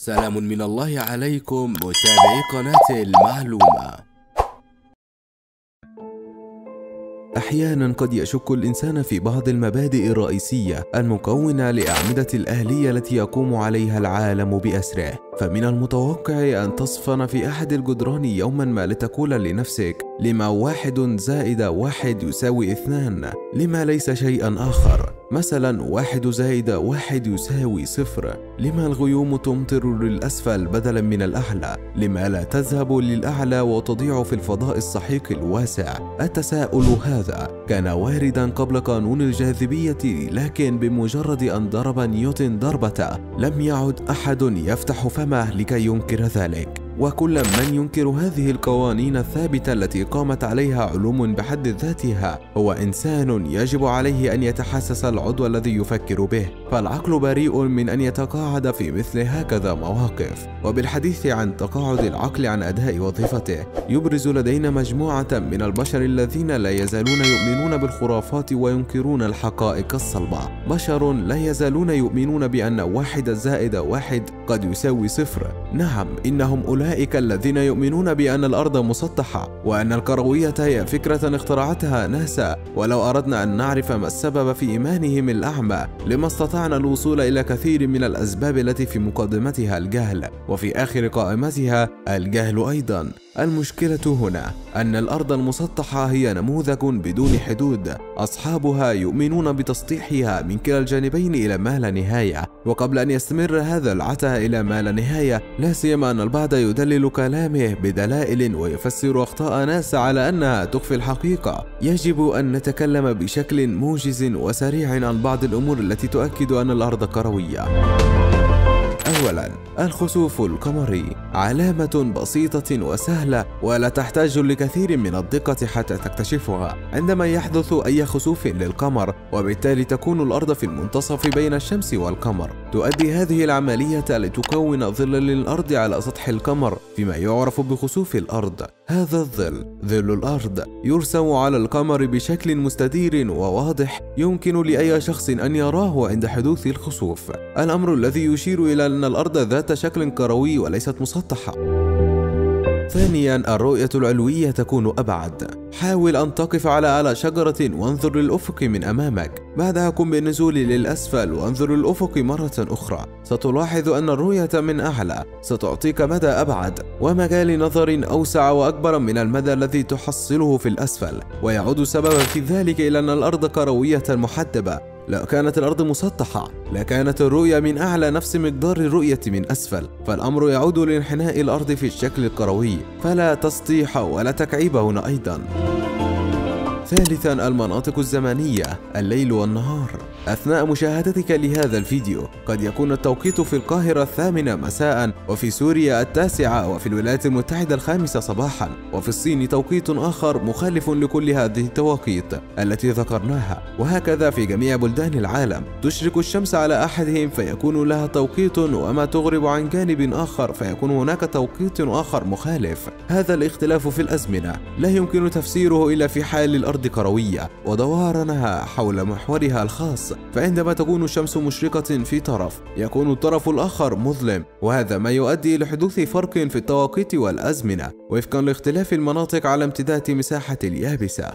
سلام من الله عليكم متابعي قناة المعلومة. أحيانا قد يشك الإنسان في بعض المبادئ الرئيسية المكونة لأعمدة الأهلية التي يقوم عليها العالم بأسره. فمن المتوقع أن تصفن في أحد الجدران يوما ما لتقول لنفسك لما واحد زائد واحد يساوي اثنان لما ليس شيئا آخر. مثلا واحد زائد واحد يساوي صفر. لما الغيوم تمطر للأسفل بدلا من الأعلى؟ لما لا تذهب للأعلى وتضيع في الفضاء السحيق الواسع؟ التساؤل هذا؟ كان واردا قبل قانون الجاذبية لكن بمجرد أن ضرب نيوتن ضربة لم يعد أحد يفتح فمه. لكي ينكر ذلك. وكل من ينكر هذه القوانين الثابتة التي قامت عليها علوم بحد ذاتها هو إنسان يجب عليه أن يتحسس العضو الذي يفكر به فالعقل بريء من أن يتقاعد في مثل هكذا مواقف. وبالحديث عن تقاعد العقل عن أداء وظيفته يبرز لدينا مجموعة من البشر الذين لا يزالون يؤمنون بالخرافات وينكرون الحقائق الصلبة. بشر لا يزالون يؤمنون بأن واحد زائد واحد قد يساوي صفر. نعم إنهم أولئك الذين يؤمنون بأن الأرض مسطحة وأن الكروية هي فكرة اخترعتها ناسا. ولو أردنا أن نعرف ما السبب في إيمانهم الأعمى لما استطعنا الوصول إلى كثير من الأسباب التي في مقدمتها الجهل وفي آخر قائمتها الجهل أيضا. المشكلة هنا أن الأرض المسطحة هي نموذج بدون حدود. أصحابها يؤمنون بتسطيحها من كلا الجانبين إلى ما لا نهاية. وقبل أن يستمر هذا العته إلى ما لا نهاية لا سيما أن البعض يدلل كلامه بدلائل ويفسر أخطاء ناس على أنها تخفي الحقيقة. يجب أن نتكلم بشكل موجز وسريع عن بعض الأمور التي تؤكد أن الأرض كروية. أولا الخسوف القمري. علامة بسيطة وسهلة ولا تحتاج لكثير من الدقة حتى تكتشفها. عندما يحدث أي خسوف للقمر وبالتالي تكون الأرض في المنتصف بين الشمس والقمر. تؤدي هذه العملية لتكون ظل للأرض على سطح القمر فيما يعرف بخسوف الأرض. هذا الظل ظل الأرض يرسم على القمر بشكل مستدير وواضح يمكن لأي شخص أن يراه عند حدوث الخسوف. الأمر الذي يشير إلى أن الأرض ذات شكل كروي وليست مسطحة. ثانيا الرؤية العلوية تكون أبعد. حاول أن تقف على أعلى شجرة وانظر للأفق من أمامك. بعدها قم بالنزول للأسفل؟ وانظر للأفق مرة أخرى. ستلاحظ أن الرؤية من أعلى. ستعطيك مدى أبعد. ومجال نظر أوسع وأكبر من المدى الذي تحصله في الأسفل. ويعود السبب في ذلك إلى أن الأرض كروية محدبة. لو كانت الأرض مسطحة لكانت الرؤية من أعلى نفس مقدار الرؤية من أسفل فالأمر يعود لانحناء الأرض في الشكل الكروي فلا تسطيح ولا تكعيب هنا أيضا. ثالثا المناطق الزمنية الليل والنهار. أثناء مشاهدتك لهذا الفيديو قد يكون التوقيت في القاهرة الثامنة مساء وفي سوريا التاسعة وفي الولايات المتحدة الخامسة صباحا وفي الصين توقيت آخر مخالف لكل هذه التواقيت التي ذكرناها. وهكذا في جميع بلدان العالم تشرق الشمس على أحدهم فيكون لها توقيت وما تغرب عن جانب آخر فيكون هناك توقيت آخر مخالف. هذا الاختلاف في الأزمنة. لا يمكن تفسيره إلا في حال الأرض كروية ودورانها حول محورها الخاص فعندما تكون الشمس مشرقة في طرف يكون الطرف الآخر مظلم وهذا ما يؤدي إلى حدوث فرق في التوقيت والأزمنة وفقا لاختلاف المناطق على امتداد مساحة اليابسة.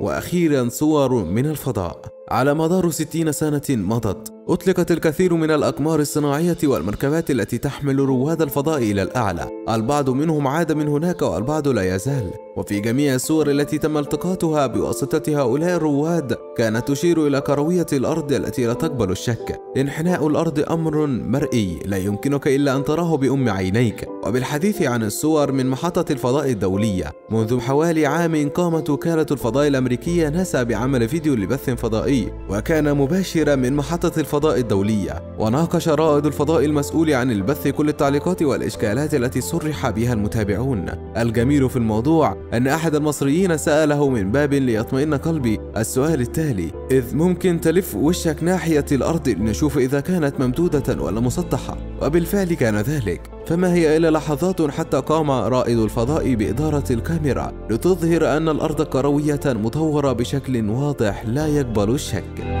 وأخيرا صور من الفضاء. على مدار 60 سنة مضت أطلقت الكثير من الأقمار الصناعية والمركبات التي تحمل رواد الفضاء إلى الأعلى. البعض منهم عاد من هناك والبعض لا يزال. وفي جميع الصور التي تم التقاطها بواسطة هؤلاء الرواد كانت تشير إلى كروية الأرض التي لا تقبل الشك. انحناء الأرض أمر مرئي لا يمكنك إلا أن تراه بأم عينيك. وبالحديث عن الصور من محطة الفضاء الدولية منذ حوالي عام قامت وكالة الفضاء الأمريكية ناسا بعمل فيديو لبث فضائي وكان مباشرا من محطة الفضاء الدولية. وناقش رائد الفضاء المسؤول عن البث كل التعليقات والإشكالات التي صرح بها المتابعون. الجميل في الموضوع أن أحد المصريين سأله من باب ليطمئن قلبي السؤال التالي إذ ممكن تلف وشك ناحية الأرض لنشوف إذا كانت ممدودة ولا مسطحة وبالفعل كان ذلك فما هي إلا لحظات حتى قام رائد الفضاء بإدارة الكاميرا لتظهر أن الأرض كروية مطورة بشكل واضح لا يقبل الشك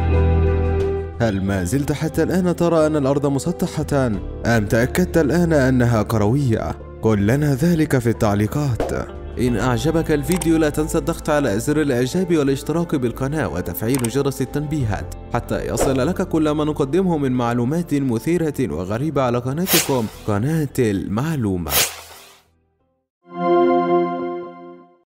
هل ما زلت حتى الآن ترى أن الأرض مسطحة؟ أم تأكدت الآن أنها كروية؟ قل لنا ذلك في التعليقات إن أعجبك الفيديو لا تنسى الضغط على زر الإعجاب والاشتراك بالقناة وتفعيل جرس التنبيهات حتى يصل لك كل ما نقدمه من معلومات مثيرة وغريبة على قناتكم قناة المعلومة